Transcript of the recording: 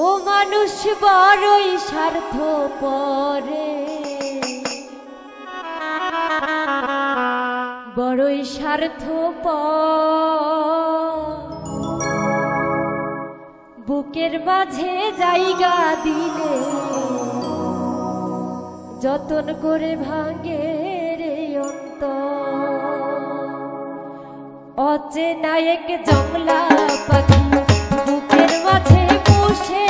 ও মানুষ বড়ই স্বার্থ পরে বড়ই স্বার্থ বুকের মাঝে জায়গা দিলে যতন করে ভাঙে রে অন্ত অচেনা এক জংলা পাখি বুকের মাঝে বসে